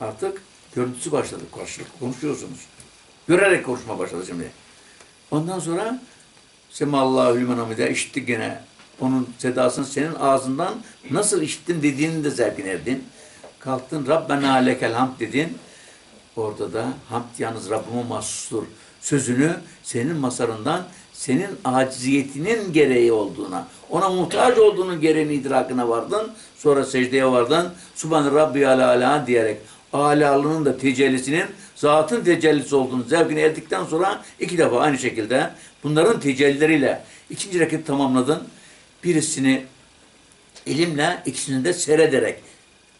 Artık görüntüsü başladı. Karşılıklı konuşuyorsunuz. Görerek konuşma başladı şimdi. Ondan sonra Semallahu limen hamide işittik gene. Onun sedasını senin ağzından nasıl işittin dediğini de zevkine erdin. Kalktın Rabbena lekel hamd dedin. Orada da hamd yalnız Rabbime mahsustur. Sözünü senin masarından senin aciziyetinin gereği olduğuna, ona muhtaç olduğunun gereğini idrakına vardın. Sonra secdeye vardın. Subhan Rabbi ala ala diyerek alalının da tecellisinin zatın tecellisi olduğunu zevkine erdikten sonra iki defa aynı şekilde bunların tecellileriyle ikinci rekat tamamladın. Birisini ilimle, ikisini de seyrederek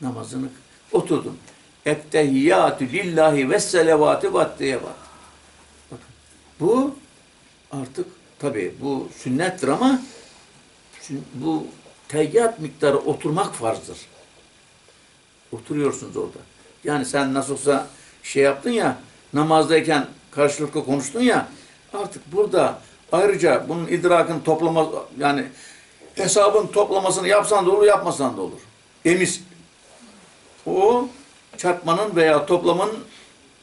namazını oturdun. Ettehiyyatü lillahi ve selavatü vattiyevat. Bakın bu artık tabi bu sünnettir ama bu teyyat miktarı oturmak farzdır. Oturuyorsunuz orada. Yani sen nasılsa şey yaptın ya namazdayken karşılıklı konuştun ya artık burada ayrıca bunun idrakını toplama yani hesabın toplamasını yapsan da olur yapmasan da olur. Emis o çarpmanın veya toplamanın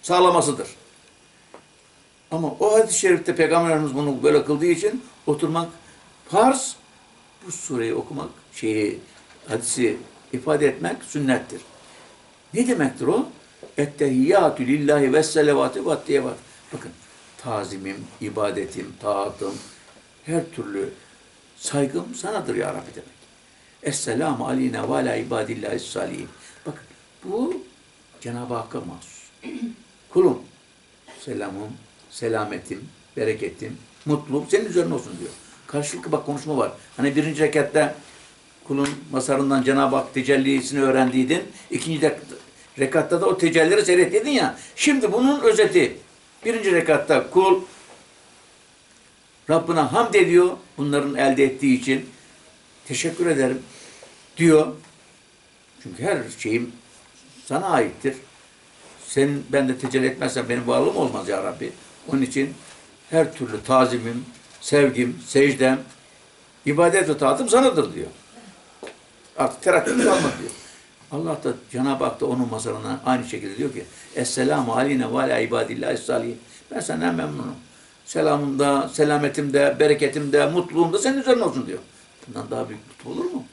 sağlamasıdır. Ama o hadis-i şerifte Peygamberimiz bunu böyle kıldığı için oturmak farz, bu sureyi okumak, şeyi, hadisi ifade etmek sünnettir. Ne demektir o? Ettehiyyatü lillahi ve selavatü ve attiyevat. Bakın, tazimim, ibadetim, taatım, her türlü saygım sanadır ya Rabbi demek. Esselamu aleyna ve ala ibadillahi salihin. Bakın, bu Cenab-ı Hakk'a mahsus. Kulum, selamım, selametim, bereketim, mutluluğum senin üzerine olsun diyor. Karşılıklı bak konuşma var. Hani birinci rekatta kulun masarından Cenab-ı Hak tecellisini öğrendiydin. İkinci de- rekatta da o tecellileri seyrettiydin ya. Şimdi bunun özeti. Birinci rekatta kul Rabbine hamd ediyor. Bunların elde ettiği için. Teşekkür ederim diyor. Çünkü her şeyim sana aittir. Sen ben de tecelli etmezsen benim varlığım olmaz ya Rabbi. Onun için her türlü tazimim, sevgim, secdem, ibadet ve taatım sanadır diyor. Artık terakkim kalmadı diyor. Allah da Cenab-ı Hak da onun masarına aynı şekilde diyor ki Esselamu aleyne ve ala ibadillahi salihin. Ben senden memnunum. Selamımda, selametimde, bereketimde, mutluluğumda senin üzerine olsun diyor. Bundan daha büyük mutlu olur mu?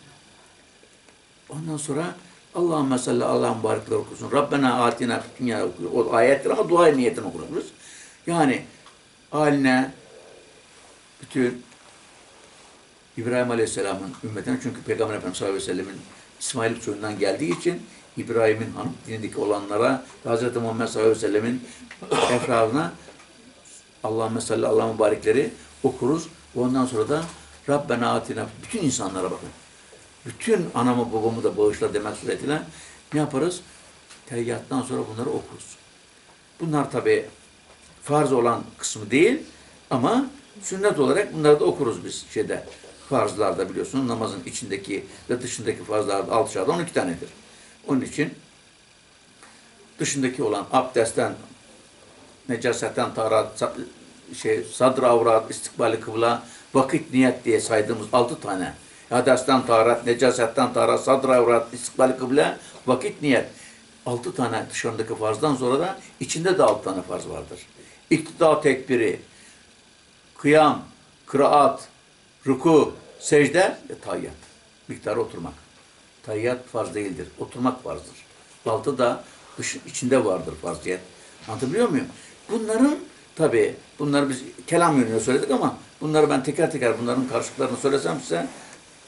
Ondan sonra Allahümme salli Allah'ın mübarekler okusun. Rabbena atina dünya okuyor. O ayettir ama dua niyetini okuruz. Yani haline bütün İbrahim Aleyhisselam'ın ümmetine çünkü Peygamber Efendimiz sallallahu aleyhi ve sellemin İsmail soyundan geldiği için İbrahim'in hanım dinindeki olanlara Hz. Muhammed sallallahu aleyhi ve sellemin efradına Allahümme salli Allah'ın mübarekleri okuruz. Ondan sonra da Rabbena atina bütün insanlara bakın. Bütün anamı babamı da bağışla demek suretiyle ne yaparız? Teyyattan sonra bunları okuruz. Bunlar tabi farz olan kısmı değil ama sünnet olarak bunları da okuruz biz şeyde. Farzlarda biliyorsunuz namazın içindeki ve dışındaki farzlar altışarda 12 tanedir. Onun için dışındaki olan abdestten, necasetten, taharat, şey, sadr avrat, istikbali kıbla, vakit niyet diye saydığımız altı tane. Hadesten taharat, necasetten taharat, sadr avrat, istikbali kıble, vakit niyet. Altı tane dışarıdaki farzdan sonra da içinde de altı tane farz vardır. İktida tekbiri, kıyam, kıraat, ruku, secde ve tayyat. Miktarı oturmak. Tayyat farz değildir. Oturmak farzdır. Altı da dış, içinde vardır farziyet. Anlatabiliyor muyum? Bunların tabi bunları biz kelam yönüyle söyledik ama bunları ben teker teker bunların karşılıklarını söylesem size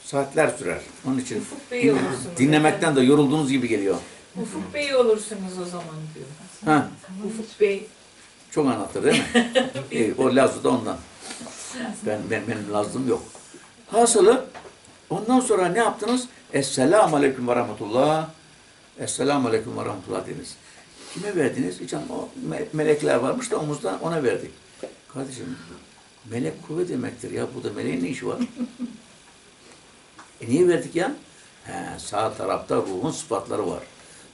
saatler sürer. Onun için olursunuz. dinlemekten de yorulduğunuz gibi geliyor. Ufuk Bey olursunuz o zaman diyor. Ha, Ufuk Bey. çok anlatır değil mi? e, o Lazlı da ondan. Ben, ben, benim Lazlım yok. Hasılı ondan sonra ne yaptınız? Esselamu Aleyküm ve Rahmetullah. Esselamu Aleyküm ve Rahmetullah dediniz. Kime verdiniz? Hiç ama o me- melekler varmış da omuzda ona verdik. Kardeşim melek kuvvet demektir ya. Burada meleğin ne işi var? E niye verdik ya? He, sağ tarafta ruhun sıfatları var.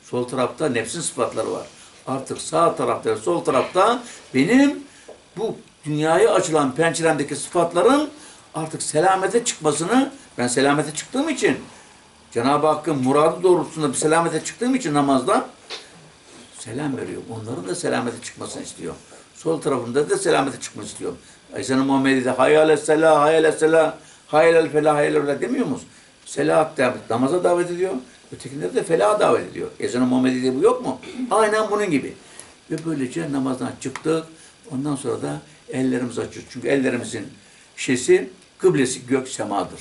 Sol tarafta nefsin sıfatları var. Artık sağ tarafta sol tarafta benim bu dünyaya açılan penceremdeki sıfatların artık selamete çıkmasını ben selamete çıktığım için Cenab-ı Hakk'ın muradı doğrultusunda bir selamete çıktığım için namazda selam veriyor. Onların da selamete çıkmasını istiyor. Sol tarafında da selamete çıkmasını istiyor. Ezan-ı Muhammed'i de hayal selah, hayal selah, hayal felah, hayal felah demiyor musun? Selah davet, namaza davet ediyor. Ötekileri de felaha davet ediyor. Ezan-ı Muhammed'i bu yok mu? Aynen bunun gibi. Ve böylece namazdan çıktık. Ondan sonra da ellerimizi açıyoruz. Çünkü ellerimizin şeysi, kıblesi gök semadır.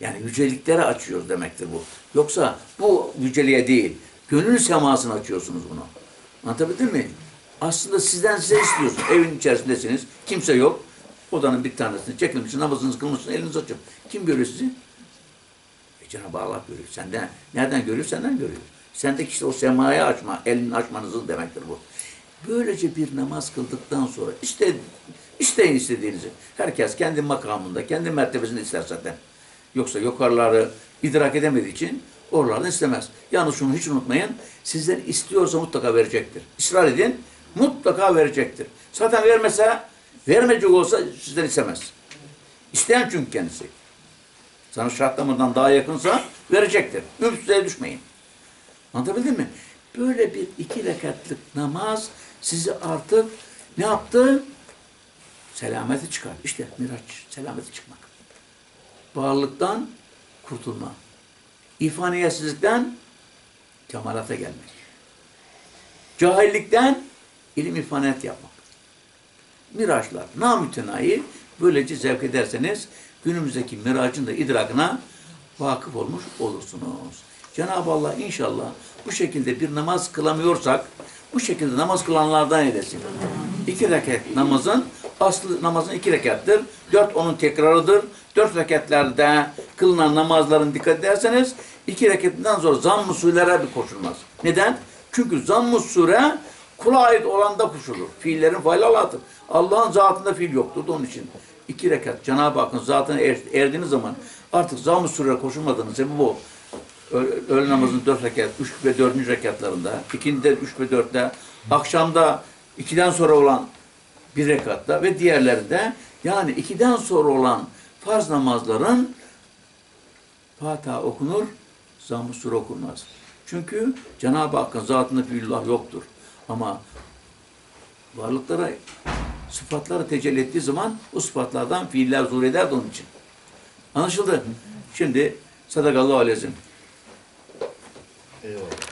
Yani yüceliklere açıyoruz demektir bu. Yoksa bu yüceliğe değil, gönül semasını açıyorsunuz bunu. Anlatabildim mi? Aslında sizden size istiyorsun. Evin içerisindesiniz, kimse yok. Odanın bir tanesini çekilmişsin, namazınızı kılmışsın, elinizi açıp. Kim görüyor sizi? E Cenab-ı Allah görüyor. Senden, nereden görüyor? Senden görüyor. Sendeki işte o semayı açma, elini açmanızın demektir bu. Böylece bir namaz kıldıktan sonra işte isteyin istediğinizi. Herkes kendi makamında, kendi mertebesinde ister zaten. Yoksa yukarıları idrak edemediği için oralardan istemez. Yalnız şunu hiç unutmayın. Sizden istiyorsa mutlaka verecektir. İsrar edin, mutlaka verecektir. Zaten vermese, vermeyecek olsa sizden istemez. İsteyen çünkü kendisi. Sana şartlamadan daha yakınsa verecektir. Ümitsizliğe düşmeyin. Anlatabildim mi? Böyle bir iki rekatlık namaz sizi artık ne yaptı? Selamete çıkar. İşte miraç, selamete çıkmak. Bağlılıktan kurtulma. İfaniyetsizlikten kemalata gelmek. Cahillikten ilim ifaniyet yapmak. Miraçlar namütenayi böylece zevk ederseniz günümüzdeki miracın da idrakına vakıf olmuş olursunuz. Cenab-ı Allah inşallah bu şekilde bir namaz kılamıyorsak bu şekilde namaz kılanlardan eylesin. İki rekat namazın aslı namazın iki rekattır. Dört onun tekrarıdır. Dört rekatlerde kılınan namazların dikkat ederseniz iki rekatinden sonra zamm-ı surelere bir koşulmaz. Neden? Çünkü zamm-ı sure kula ait olanda koşulur. Fiillerin fail Allah'tır. Allah'ın zatında fiil yoktur onun için. iki rekat Cenab-ı Hakk'ın zatına er, erdiğiniz zaman artık zamm-ı sureye koşulmadığınız sebebi o. Öğle namazının dört rekat, üç ve dördüncü rekatlarında, ikindi üç ve dörtte, akşamda ikiden sonra olan bir rekatta ve diğerlerinde yani ikiden sonra olan farz namazların Fatiha okunur, zamm-ı sure okunmaz. Çünkü Cenab-ı Hakk'ın zatında fiilullah yoktur. Ama varlıklara sıfatları tecelli ettiği zaman o sıfatlardan fiiller zuhur eder de onun için. Anlaşıldı? Şimdi sadakallahu aleyhi. ええ。